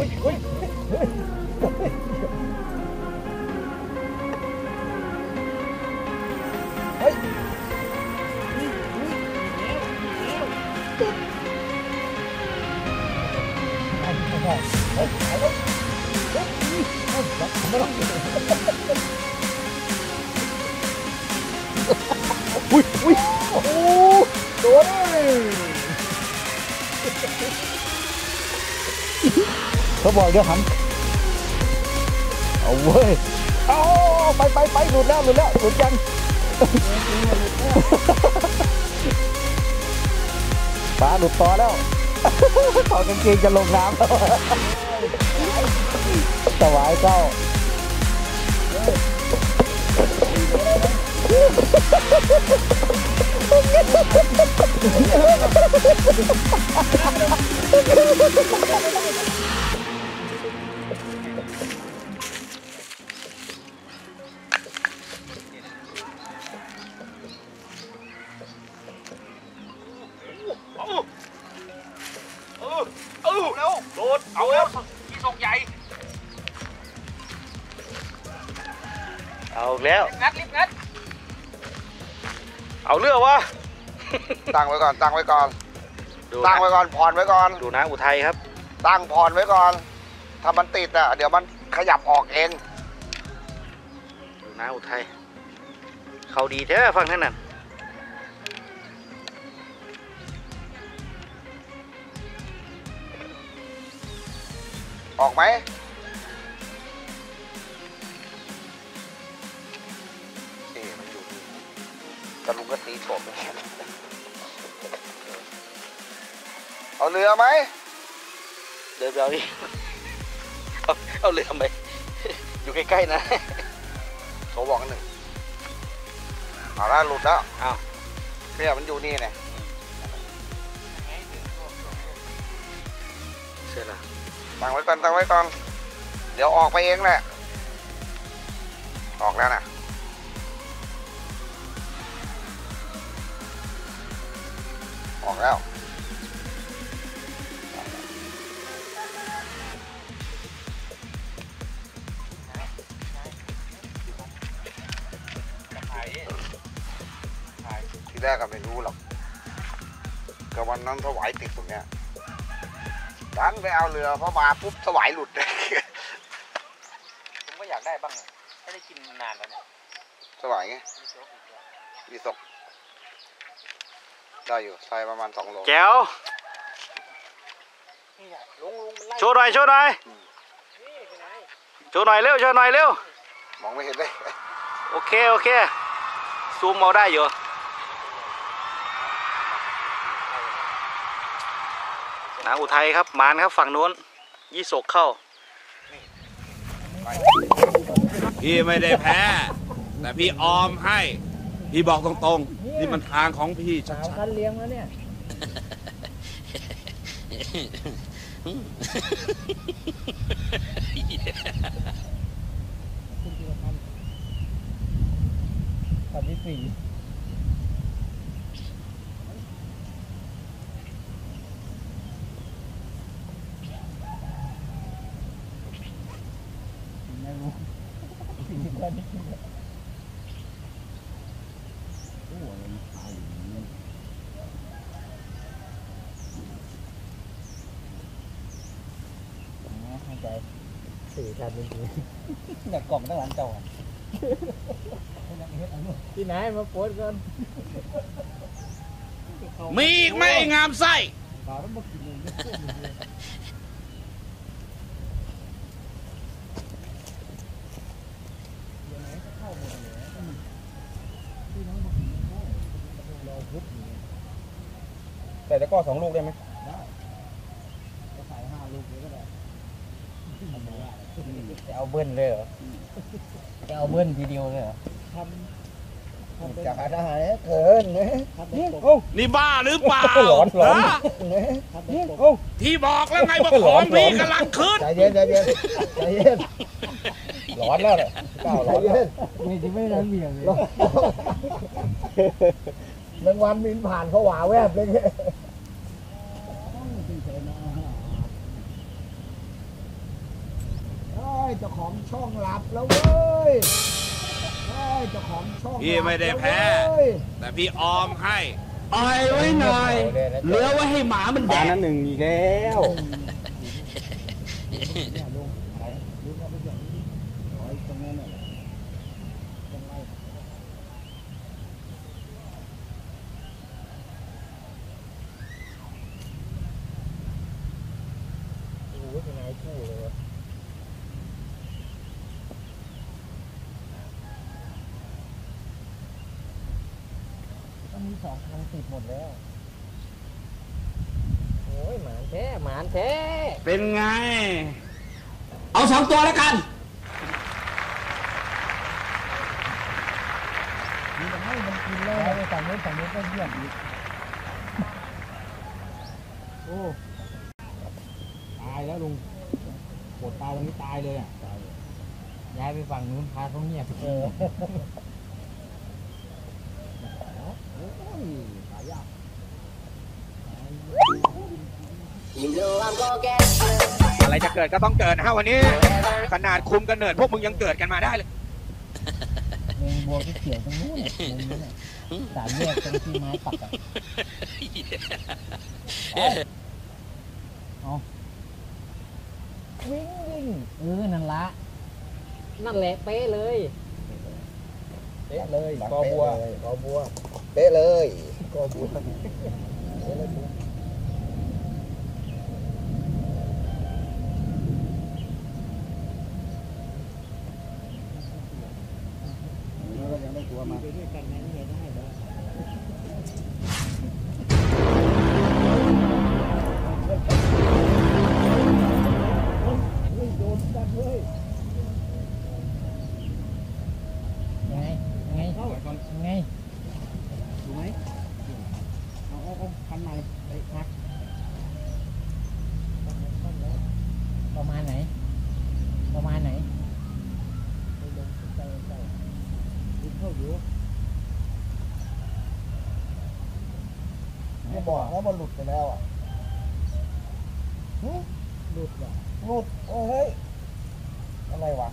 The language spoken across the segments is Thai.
อุ้ยอุ้ยเฮ้ยไปไปไป เขาบอกเดี๋ยวหันเอาเว้ยเอาไปไปไปหลุดแล้วหลุดแล้วหลุดยังปลาหลุดต่อแล้วต่อกางเกงจะลงน้ำแล้วสวายเจ้าเก่อนตั้งไว้ก่อน ดูตั้งนะไว้ก่อนผ่อนไว้ก่อน ดูนะอุทัยครับ ตั้งผ่อนไว้ก่อน ถ้ามันติดอะเดี๋ยวมันขยับออกเอง ดูนะอุทัยเขาดีแท้ฟังนั่นน่ะออกไหม เอ๊ะมันอยู่นี่กระลุงก็ตีโฉบไปแค่นั้น เอาเรือไหมเดินไปเอาอีกเอาเอาเรือไปอยู่ใกล้ๆนะโฉบอกกันหนึ่งเอาละหลุดแล้วอ้าวเนี่ยมันอยู่นี่ไงเสร็จแล้วตั้งไว้ก่อนตั้งไว้ก่อนเดี๋ยวออกไปเองแหละ ออกแล้วนะออกแล้ว นนั้นสวายติดตรงเนี้ยดันไปเอาเรือพอมาปุ๊บสวายหลุดผมก็อยากได้บ้างอะไม่ได้กินนานแล้วเนี่ยสวายไงวีศกได้อยู่ใส่ประมาณสองโลแจ๋วลุงลุงไล่โชว์หน่อยโชว์หน่อยโชว์หน่อยเร็วโชว์หน่อยเร็วมองไม่เห็นเลยโอเคโอเคซูมเอาได้อยู่ นะอุทัยครับมานครับฝั่งนู้น ยี่สกเข้า พี่ไม่ได้แพ้ แต่พี่ออมให้ พี่บอกตรงๆ นี่มันทางของพี่ชัสาวดคันเลี้ยงแล้วเนี่ยคันที่สี่ สี่คันที่สี่โอ้โหอะไรมันตายอยู่นี่อ๋อเข้าใจสี่คันจริงๆอยากกล่องตั้งหลังเจ้าอะที่ไหนมาโพสต์กันๆมีอีกไหมไอ้งามไส้ ข่าวต้องมากินเลยแต่ตะก้อ สองลูกได้ไหมได้ก็ใส่ห้าลูกเลยก็ได้จะเอาเบิ้ลเลยเหรอจะเอาเบิ้ลทีเดียวเลยเหรอทำจะหาได้เกินเนี่ยโอ้นี่บ้าหรือเปล่าหลอนหลอนฮะเนี่ยโอ้ที่บอกแล้วไงว่าของพี่กำลังขึ้นใจเย็นใจเย็นใจเย็นร้อนแล้วเนี่ยเก้าร้อนแล้วไม่จะไม่นั้นเบียงเลยแมงวันบินผ่านเขาหวาแวบเลยเนี่ย ย เจ้าของช่องหลับแล้วเว้ยเฮ้ยเจ้าของช่องพี่ไม่ได้แพ้ หลับล้วเว้ยแต่พี่ออมให้ออยไว้หน่อยเหลือไว้ให้หมามันแดปากนั้นหนึ่งอีกแล้วเนี่ยลุงอะไรลุงเอาไปอย่างนี้เอาไว้ตรงนั้นน่ะตรงไหนโอ้โหเป็นไงคู่เลยวะ ต้องมีสองคันติดหมดแล้ว โอ้ยหมานแท้หมานแท้เป็นไง เอาสองตัวแล้วกัน มีแต่ให้มันกินเลยไปฝั่งนู้นฝั่งนู้นก็เยี่ยมอีกโอ้ ตายแล้วลุงปวดตายตรงนี้ตายเลยอะย้ายไปฝั่งนู้นพาเขาเงียบเออโอ้ยหายาก อะไรจะเกิดก็ต้องเกิดนะฮะวันนี้ ขนาดคุมกันเนิดพวกมึงยังเกิดกันมาได้เลยเมงบัวที่เขียวตรงนู้นน่ะมุมนู้นน่ะสามแยกตรงที่ไม้ปักอะเอาวิ่งวิ่งเออนั่นละนั่นแหละเป๊ะเลย เป๊ะเลยกอบัวกอบัว เป๊ะเลย กอบั ไปแล้วอะหลุดว่ะหลุดโอ้เฮ้ยอะไรวะ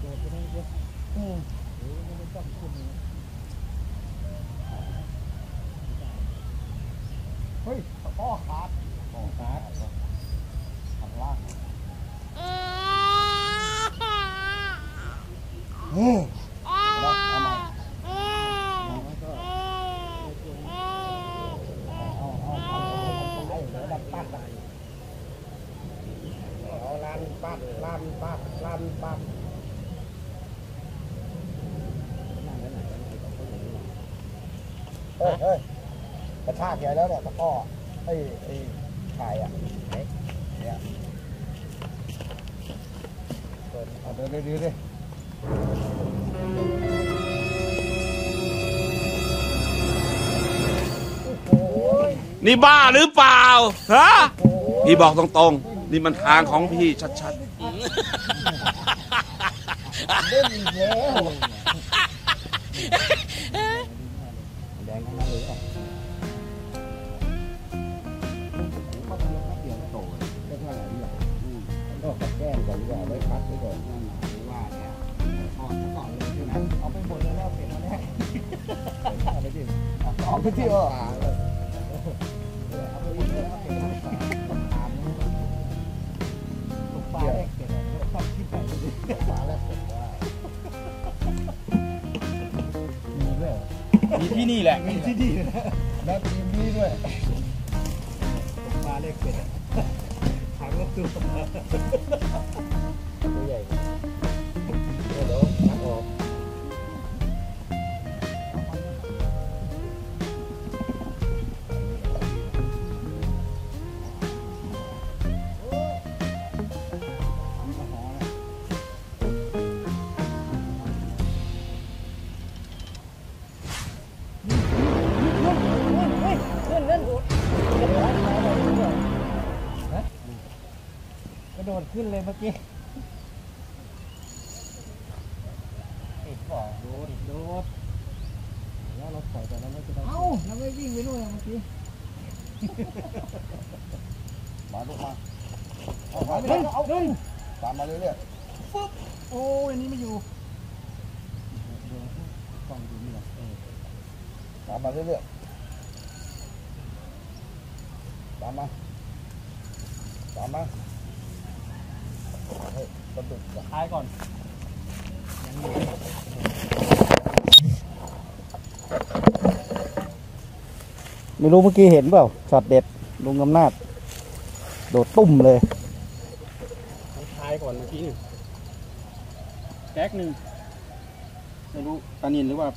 โดดไปได้เยอะอืมโอ้ยไม่ต้องขึ้นเลยเฮ้ยตะก้อขาดตะก้อขาดข้างล่างอืมแล้วเอาใหม่แล้วก็เอาเอาเอาเอาเอาเดี๋ยวดันปัดอะเอาลันปัดลันปัดลันปัดเฮ้ยเฮ้ยกระชากใหญ่แล้วเนี่ยตะก้อไอ้ไอ้ชายอะไหนเนี่ยเปิดเอาเดี๋ยวเดี๋ยวเดี๋ยวเดี๋ยวนี่บ้าหรือเปล่าฮะพี่บอกตรงๆ นี่มันทางของพี่ชัดเล่นอีกแล้วามีด้วยเหรอมีที่นี่แหละ มีที่ดีนะแล้วทีมนี้ด้วยปลาเล็กเป็ดถามว่าตัวตัวใหญ่ ขึ้นเลยเมื่อกี้ติดบ่อโดดโดดแล้วเราปล่อยไปแล้วไม่จะได้เอ้าแล้วไม่วิ่งไปนู่นเมื่อกี้มาลูกมาเอาไปเอาเอาตามมาเรื่อยๆปุ๊บโอ้ยอันนี้ไม่อยู่เดี๋ยวกล้องดูนี่ก่อนเออตามมาเรื่อยๆตามมาตามมาเฮ้ย กระดุกท้ายก่อนไม่รู้เมื่อกี้เห็นเปล่าช็อตเด็ดลุงอำนาจ โดดตุ้มเลยท้ายก่อนเมื่อกี้นี่แก๊กหนึ่งไม่รู้ปลานินหรือว่า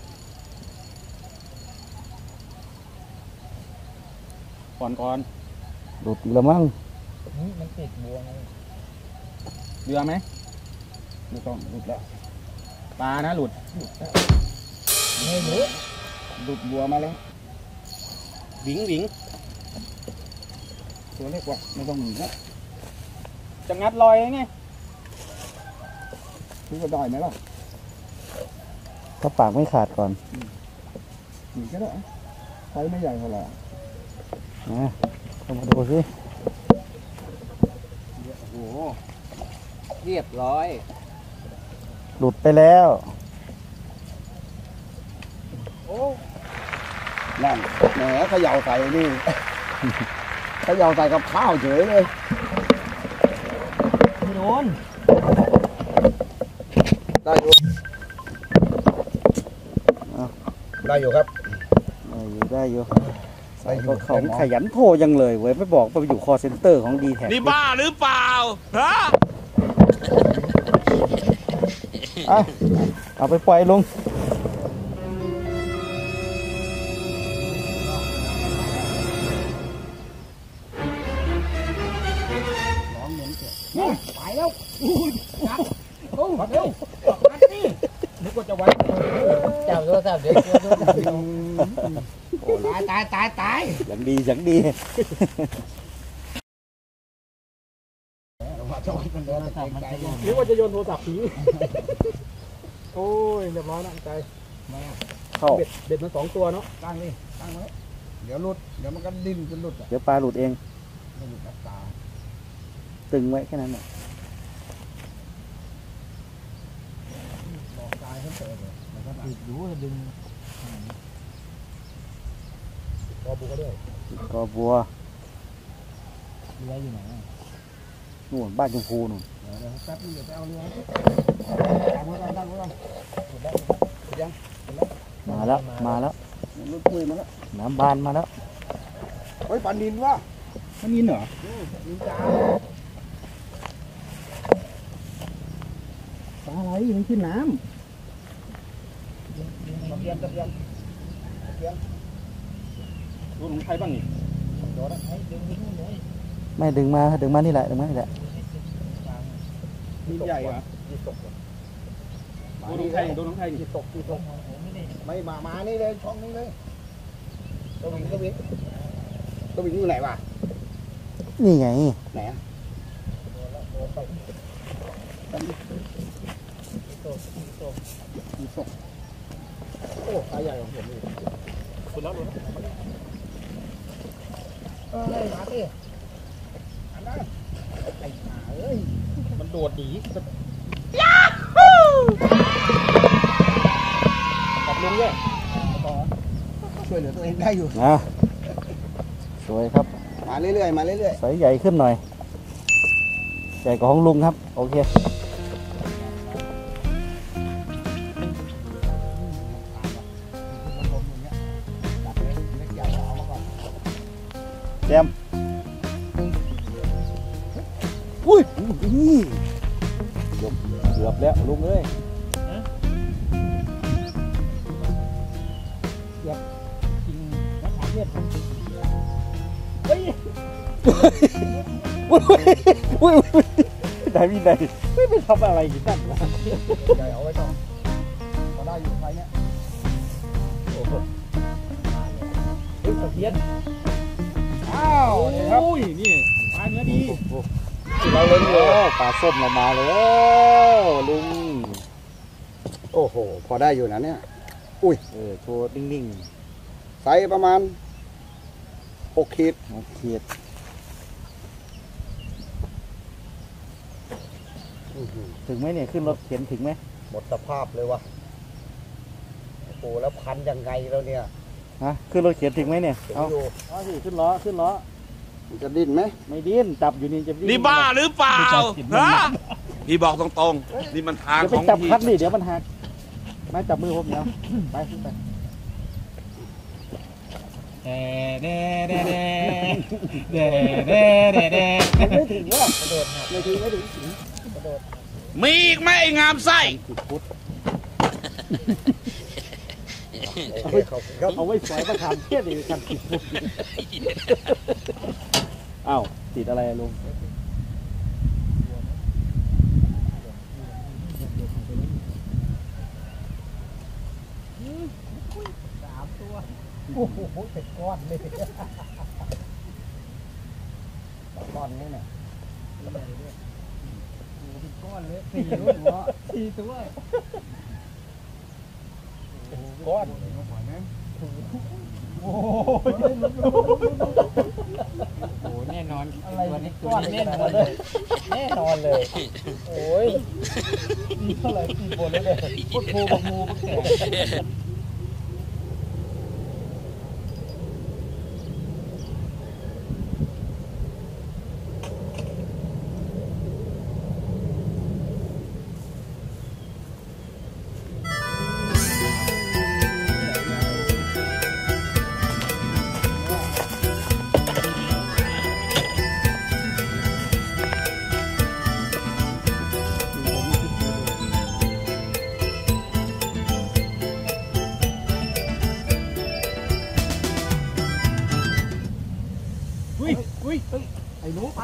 ก่อนก่อนหลุดอีกแล้วมั้งมันติดบัวไง เรือไหมไม่ต้องหลุดแล้วปลานะหลุดไม่หลุดหลุดบัวมาแล้วหวิงหวิงตัวเล็กกว่าไม่ต้องหนีนะจะงัดลอยไงพี่ก็ได้ไหมล่ะถ้าปากไม่ขาดก่อนหนีก็ได้ไฟไม่ใหญ่เท่าไหร่นะเข้ามาดูสิโอ้โห เรียบร้อย หลุดไปแล้ว โอ้นั่นแหมเขย่าใส่นี่ เขย่าใส่กับข้าวเฉยเลยไม่โดนได้อยู่ได้อยู่ครับได้อยู่ได้อยู่ได้อยู่ก็เขาขยันโทรยังเลยเว้ยไม่บอกว่าไปอยู่คอเซ็นเตอร์ของดีแท็นี่บ้าหรือเปล่าฮะ เอาไปปล่อยลงไปแล้วอุ้ยจับโอ้เร็วนัดนี่นึกว่าจะไว้จับโทรศัพท์เดี๋ยวเดี๋ยวเดี๋ยวตายตายตายตายอย่างดีอย่างดี จอดกันเดินเกรงใจอยู่นึกว่าจะโยนโทรศัพท์ทิ้งโอ้ยเรียบร้อยแล้วใจเข้าเบ็ดเบ็ดมาสองตัวเนาะตั้งนี่ตั้งไว้เดี๋ยวหลุดเดี๋ยวมันก็ดิ้นจนหลุดอะเดี๋ยวปลาหลุดเองไม่หลุดกับตาตึงไว้แค่นั้นแหละหลอกตายให้เปิดเลยแล้วก็ติดอยู่ดึงรอบุกก็ด้วยก็บัวเรืออยู่ไหนอะ นู่นบ้านชมพูนู่นแป๊บนึงเดี๋ยวไปเอาเรือตั้งไว้ก่อนตั้งไว้ก่อนยังมาแล้วมาแล้วหลุดคุยมาแล้วน้ำบานมาแล้วเฮ้ยปันดินวะมันยินเหรอดินจ้าปลาอะไรมันขึ้นน้ตะเกียงตะเกียงรู้ของใครบ้างนี่โดนให้ดึงไปนู่นเลย ไม่ดึงมาดึงมานี่แหละดึงมานี่แหละมีใหญ่เหรอที่ตกเลยดูของใครดูของใครนี่ที่ตกที่ตกไม่มามานี่เลยช่องนี้เลยตัววิ่งตัววิ่งตัววิ่งอยู่ไหนวะนี่ไงไหนอะที่ตกโอ้ปลาใหญ่ของผมนี่คุณแล้วรู้เออมาสิอันนั้น ไอ้หาเอ้ย มันโดดหนีกลับลงด้วยช่วยเหลือตัวเองได้อยู่ นะสวยครับ มาเรื่อยๆ มาเรื่อยใสใหญ่ขึ้นหน่อย ใหญ่กว่าของลุงครับ โอเค เกือบแล้วลุงเอ้ยจริงแล้วถามเนี่ยอุ้ยอุ้ยอุ้ยไหนมีไหนไม่ไปทำอะไรกินนั่นวะใหญ่เอาไว้ก่อนพอได้อยู่ไฟเนี่ยเฮ้ยตะเพียนอ้าวนี่ครับโอ้ยนี่ปลาเนื้อดี เราเล่นโอ้ปลาส้มเรามาแล้วลุง โอ้โห พอได้อยู่นะเนี่ยเออโชว์นิ่งไซส์ประมาณหกขีดๆมาเขียดถึงไหมเนี่ยขึ้นรถเข็นถึงไหมหมดสภาพเลยวะโอ้โหแล้วพันยังไงแล้วเนี่ย ฮะขึ้นรถเข็นถึงไหมเนี่ยเดี๋ยวเอาดูเอาสิขึ้นล้อขึ้นล้อ จะดิ้นไหมไม่ดิ้นจับอยู่นี่จะดิ้นนี่บ้าหรือเปล่าฮะพี่บอกตรงๆ นี่มันทางเดี๋ยวไปจับพัดนี่เดี๋ยวมันหักไม่จับมือผมเนาะไปขึ้นไปเด้เด้เด้เด้เด้เด้เด้ไม่ถึงหรอกกระโดดไม่ถึงไม่ถึงถึงมีอีกไหมไอ้งามไส้ สิบฟุต ขอบคุณครับเอาไว้สอยประคำเทียดอีกคันติดฟุตอ้าวติดอะไรอะลุงโอ้โหเป็นก้อนเลยก้อนนี่เนี่ยเป็นก้อนเลยสี่รุ่นเนาะสี่ตัว ก้อนโอ้โหโอ้แน่นอนอะไรตัวนี้ตัวก้อนนี้แน่แน่นนออนนเลเลยยแน่นอนเลย โอ้ยมีเท่าไหร่กี่คนแล้วเนี่ยพุทโธบักงูบักแก่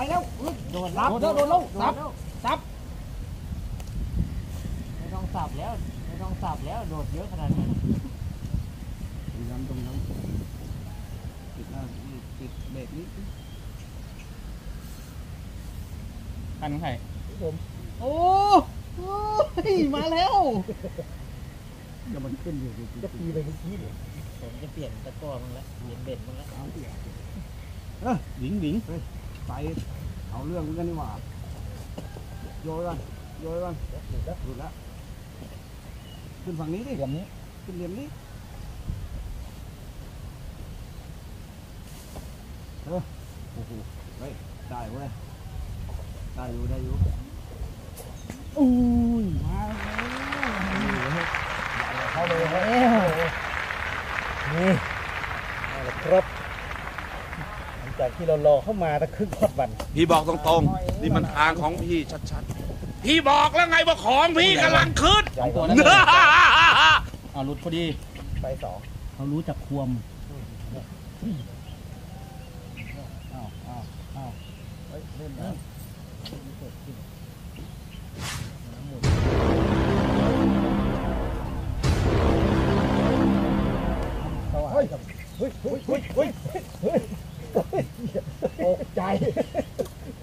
ไอ้หนูไปแล้วอุ๊ยโดนรับโดนแล้วโดนแล้วซับซับไม่ต้องสับแล้วไม่ต้องสับแล้วโดดเยอะขนาดนี้ย้ำตรงนั้นติดหน้าติดเบรกนิดคันของใครโอ้ยมาแล้วเดี๋ยวมันขึ้นอยู่จะปีไปเมื่อกี้เนี่ยผมจะเปลี่ยนตะกร้อมึงละเปลี่ยนเบ็ดมึงละหวิงหวิง ไปเอาเรื่องเหมือนกันนี่หว่าโยนกันโยนกันหลุดแล้วหลุดแล้วขึ้นฝั่งนี้ดิเหลี่ยมนี้ขึ้นเหลี่ยมนี้เออโอ้โหเฮ้ยได้เว้ยได้อยู่ได้อยู่อุ้ยมาแล้วเข้าเลยแล้วนี่เอาละครับหลัง จากที่เรารอเข้ามาตั้งครึ่งทอดวัน พี่บอกตรงๆ นี่มันทางของพี่ชัดๆ พี่บอกแล้วไงว่าของพี่กำลังขึ้นใหญ่กตัวว่านั้นเลยเอาหลุดพอดี ไปสองเขารู้จักควมอ้าวอ้าวอ้าวเฮ้ยเล่นนะเฮ้ยเฮ้ยเฮ้ยเฮ้ยเฮ้ยเฮ้ย ตกใจ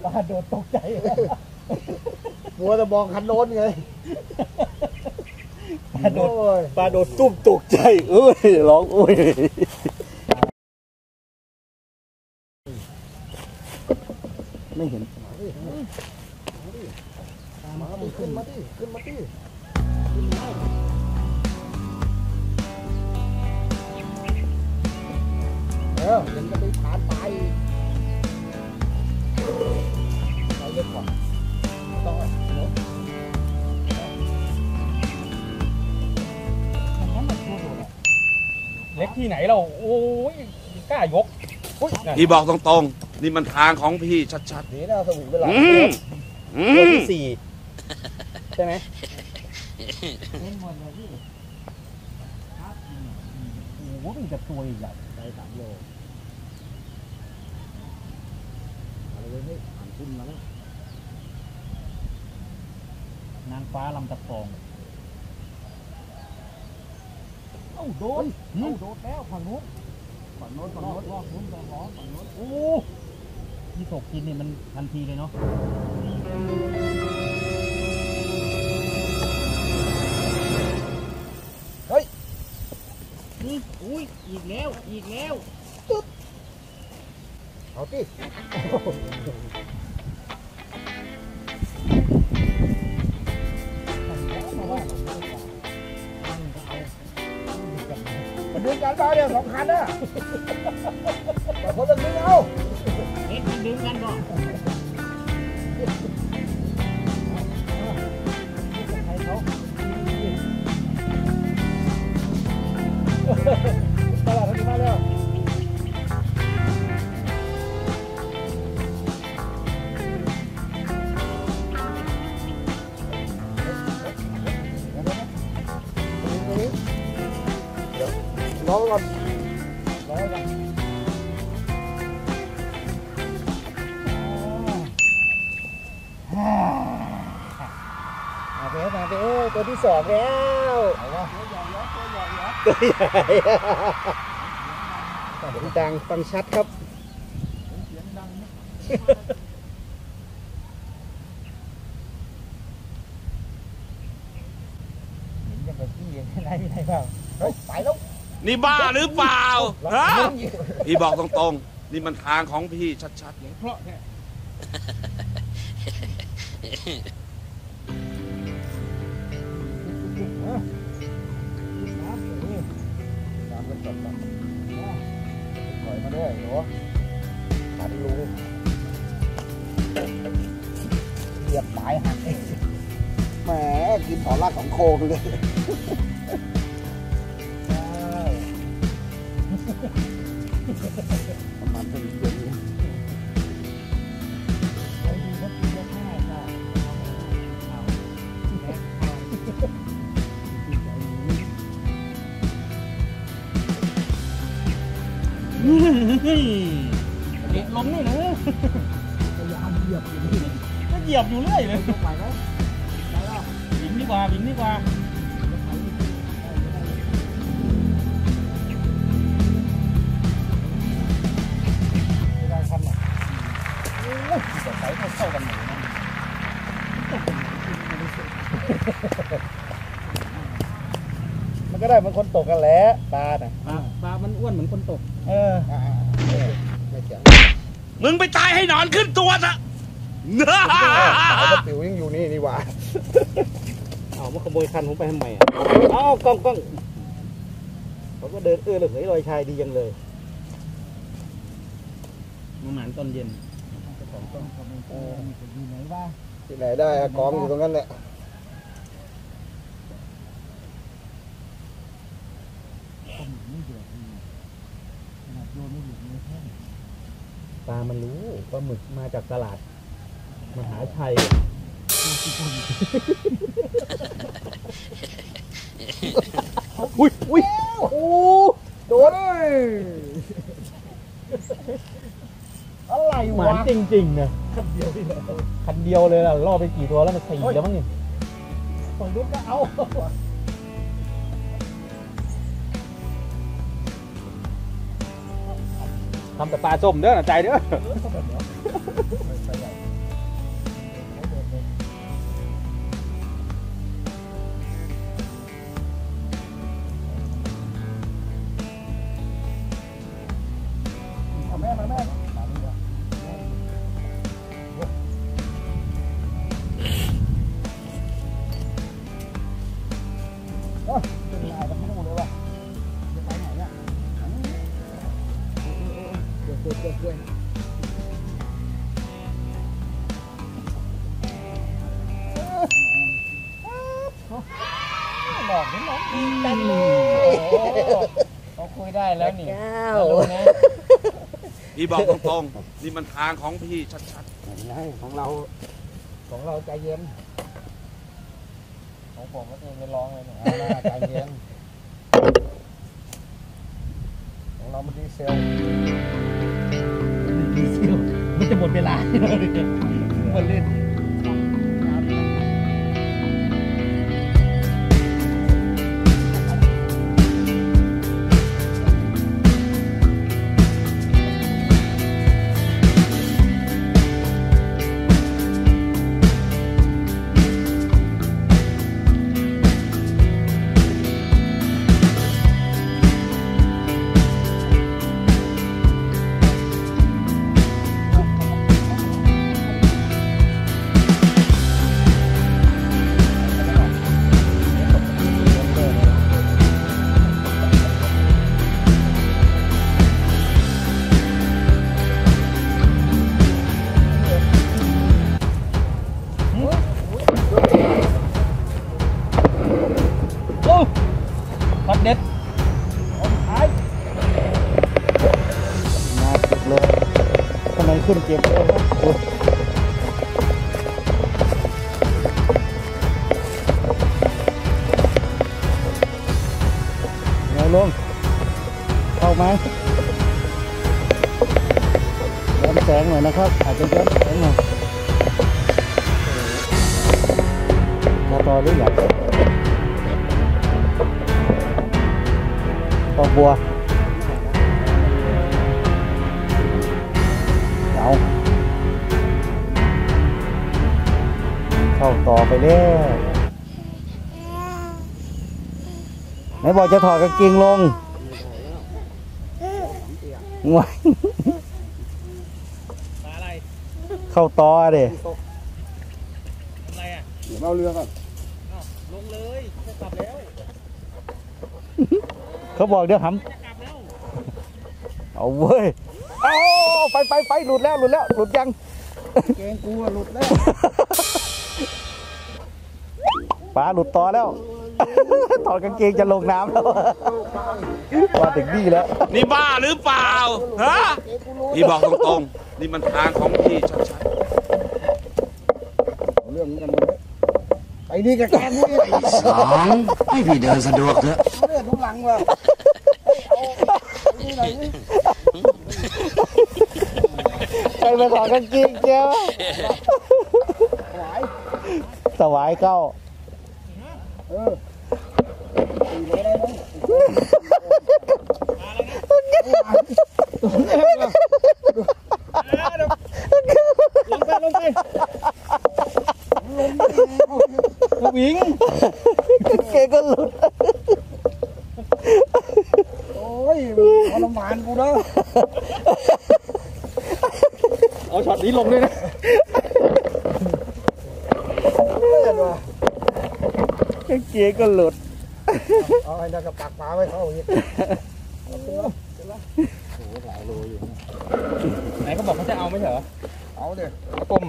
ปลาโดดตกใจมัวแต่มองคันโน้นไงปลาโดดปลาโดดตุ้มตกใจเอ้ยร้องโอ้ยไม่เห็นมาดิขึ้นมาดิขึ้นมาดิเออยังจะไปผ่านไปเราเล่นก่อนต้องเนาะเล็กที่ไหนเราโอ้ยกล้ายกอุ้ยนั่นพี่บอกตรงๆ นี่มันทางของพี่ชัดหนีหน้าสวิงไปหลัๆงอืมอืตัวมที่สี่ใช่ไหมเล่นหมดเลยพี่ครับโอ้โหมีแต่ตัวใหญ่ไปสามโลอะไร เลยนี่ผ่านขึ้นมาแล้วนางฟ้าลำตะฟองเอ้าโดนเอ้าโดนแล้วฝั่งนู้นฝั่งโน้นฝั่งโน้นฝั่งโน้นฝั่งโน้นฝั่งโน้นโอ้ที่ตกกินนี่มันทันทีเลยเนาะอุ้ยอีกแล้วอีกแล้ว เอาติมันดึงกันเปาเดียวสองคันนะ รอก่อนรอก่อนมาเป๊ะมาเป๊ะตัวที่สองแล้วตัวใหญ่เสียงดังฟังชัดครับ เห็นยังกับพี่ไหนไหนบ้างเฮ้ยไปแล้ว นี่บ้าหรือเปล่าฮะพี่บอกตรงๆ นี่มันทางของพี่ชัดๆเลยเพราะแค่น้ำเลยน้ำเป็นตับตับถอยมาด้วยหนูขันรูเหยียบปลายหักเองแหมกินต่อรากของโคมเลย ประมาณเป็นเดือนนี้เด็กล้มนี่นะพยายามเหยียบอยู่นี่ก็เหยียบอยู่เรื่อยเลยไปแล้วไปแล้วบิงดีกว่าบิงดีกว่า มันก็ได้เหมันคนตกกันแหละปลาน่ะปลาปลามันอ้วนเหมือนคนตก เออไม่เกี่ยวมึงไปตายให้หนอนขึ้นตัวซะปลากระปิวยังอยู่นี่นี่หว่าเอามาขโมยคันผมไปทำไมอะเอากล้องกล้องเขาก็เดินเอื้อเลยเหยลอยชายดียังเลยมาหมานตอนเย็นอยู่ไหนวะที่ไหนได้อะกองอยู่ตรงนั้นแหละ ปลามันรู้ปลาหมึกมาจากตลาด มหาชัยอุ้ยอุ้ยโอ้โดนอะไรหมาวะนจริงๆนะคันเดียวคันเดียวเลยล่ะล่อไปกี่ตัวแล้วมันสี่แล้วมั้งนี่ฝั่งนู้นก็เอา ทำแต่ปลาส้มเด้อหนาใจเด้อ พี่บอกตรงๆนี่มันทางของพี่ชัดของเรา ของเราใจเย็น ของผมก็คือไปร้องเลยเนี่ยเอาล่ะใจเย็น ของเรามันดีเซลดีเซลมันจะหมดเวลาหมดเล่น เข้าต่อไปแล้วไหนบอกจะถอดกางเกงลงงวยอะไรเข้าต่อเด้อะไรอะเดี๋ยวเอาเรือก่อนลงเลยจะกลับแล้ว เขาบอกเดี๋ยวหจะกลับแล้วำเอาเว้ย เอาไปไปไปหลุดแล้วหลุดแล้วหลุดยัง เกงกูอะหลุดแล้ว ปลาหลุดต่อแล้ว ถอดกางเกงจะลงน้ำแล้วมาถึงนี่แล้ว นี่บ้าหรือเปล่า ฮะพี่บอกตรงๆ นี่มันทางของพี่ชัดเอาเรื่องนี้กันหมดเลยไปดีกับแกกูดิๆสองให้พี่เดินสะดวกเถอะเอาเรื่องทุกหลังว่ะเฮ้ยเอาเอานี่หน่อยดิใครมาถอดกางเกงแกวะหวายสวายเก้าเออสี่โลได้ไหมลงไปลงไปลงวิ่งกางเกงก็หลุดโอ้ยทรมานกูเด้อเอาช็อตนี้ลงด้วยนะ เลือดว่ะ กางเกงก็หลุด เอาไอ้นั่นกับปากปลาไว้เข้าอย่างนี้ไหนเขาบอกเขาจะเอาไม่ใช่เหรอ เอาเดี๋ยวกลม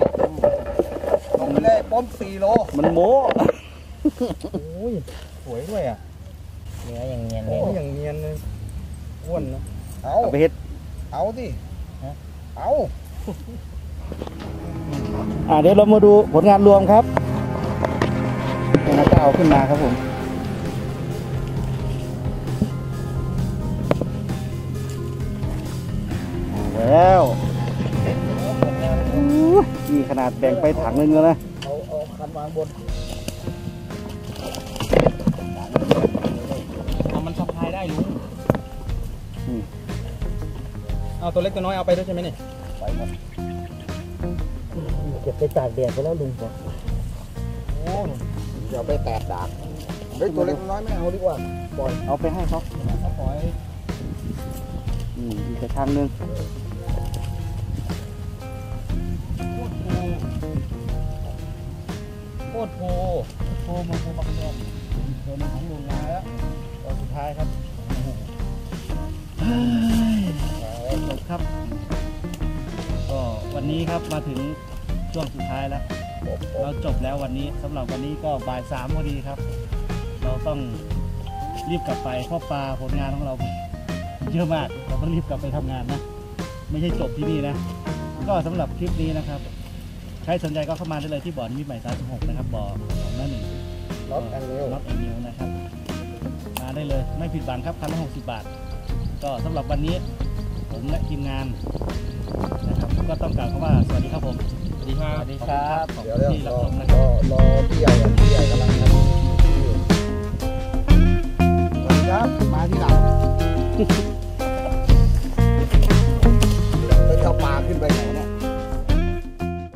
ลงไปเลยป้อมสี่โล มันโม้สวยด้วยอะ เนื้ออย่างเนียนเลโอ้ยยอย่างเนียนเลยอ้วนนะเอาเอาไปเฮ็ด เอาดิเอาอ่าเดี๋ยวเรามาดูผลงานรวมครับ แล้วก็เอาขึ้นมาครับผมเอาแล้วนี่ขนาดแบ่งไปถังนึงแล้วนะเอาเอาคันวางบนเอามันสะพายได้ลุงเอาตัวเล็กตัวน้อยเอาไปด้วยใช่ไหมเนี่ยไปหมดเก็บไปตากแดดไปแล้วลุงบอกโอ้ เดี๋ยวไปแตกดากเฮ้ยตัวเล็กน้อยไม่เอาดีกว่าปล่อยเอาไปให้เขาเอาปล่อยอืมอีกกระชังหนึงโคตรโพโพมันโพปักยอมตัวนี้ของลุงมาแล้วตัวสุดท้ายครับจบครับ ก็วันนี้ครับมาถึงช่วงสุดท้ายแล้ว เราจบแล้ววันนี้สำหรับวันนี้ก็บ่ายสามพอดีครับ เราต้องรีบกลับไปเพราะปลาผลงานของเราเยอะมากเราต้องรีบกลับไปทำงานนะ ไม่ใช่จบที่นี่นะ ก็สำหรับคลิปนี้นะครับ ใครสนใจก็เข้ามาได้เลยที่บ่อนิมิตใหม่36นะครับบ่อของน้าหนึ่งล็อกแอนเนลน็อตแอนนิวนะครับมาได้เลยไม่ผิดหวังครับคันละ60บาท ก็สำหรับวันนี้ผมและทีมงานนะครับก็ต้องกล่าวคำว่าสวัสดีครับผมีครับ สวัสดีครับเดี๋ยวเรื่อรอพี่ใหญ่พี่ใหญ่กำลังทำอยู่สวัสดีครับ มาที่หลังเราจะปลาขึ้นไป